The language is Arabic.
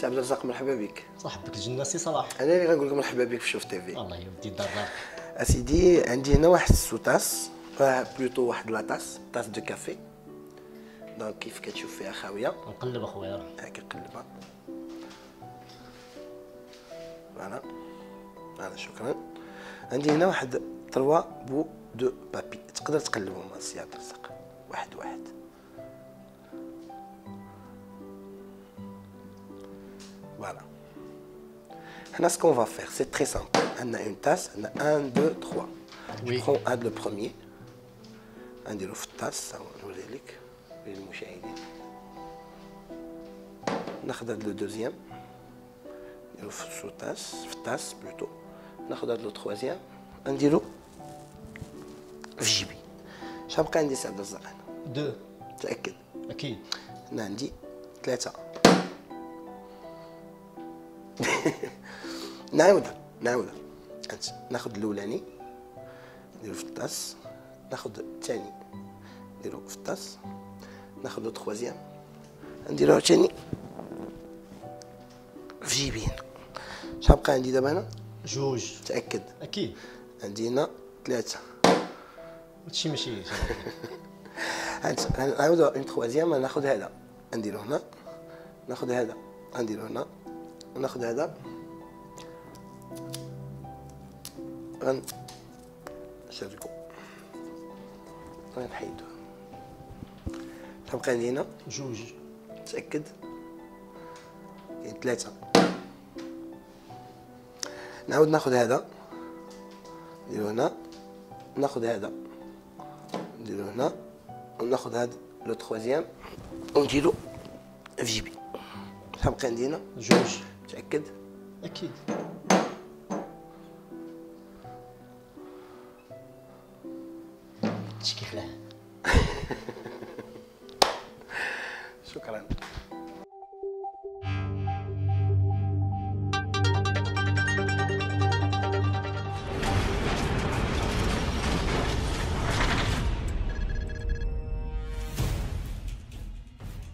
سي عبد الرزاق مرحبا بك. صاحبك الجنة سي صلاح. أنا اللي غنقول لك مرحبا بك في شوف تي في. الله يودي الدار أسيدي عندي هنا واحد ال sous-tasse plutôt واحد la tasse tasse de café. donc كيف كتشوف فيها خاوية؟ نقلب أخويا. هاكا قلبها voilà. voilà شكرا. عندي هنا واحد trois bouts de papier. تقدر تقلبهم السي عبد الرزاق. واحد واحد. voilà هنا ce qu'on va faire c'est très simple عندنا une tasse عندنا 1 2 3 Oui. je prends هاد le premier نديرو في الطاس نوري لك للمشاهدين ناخذ هاد le deuxième نديرو في ال sous-tasse في الطاس plutôt ناخذ هاد le troisième نديرو في جيبي شحال بقى عندي سي عبد الرزاق هنا deux تاكد أكيد هنا عندي ثلاثة نعاودها نعاودها ناخذ الأولاني نديرو في الطاس ناخذ الثاني نديرو في الطاس ناخذ لو تخوازيام نديرو عاوتاني في جيبي هنا شحال بقى عندي دابا هنا جوج تأكد أكيد عندي هنا ثلاثة هادشي ماشي هانت نعاودو اون تخوازيام ناخذ هذا نديرو هنا ناخذ هذا نديرو هنا ناخذ هذا. غن نشاركو غنحيدو شحال بقى عندي هنا جوج. تأكد. كاين ثلاثة. نعاود ناخذ هذا. نديرو هنا. ناخذ هذا. نديرو هنا. وناخذ هذا. لو تخوازيام. ونديرو في جيبي. شحال بقى عندي هنا جوج. تأكد أكيد. هادشي كيف لا شكرا.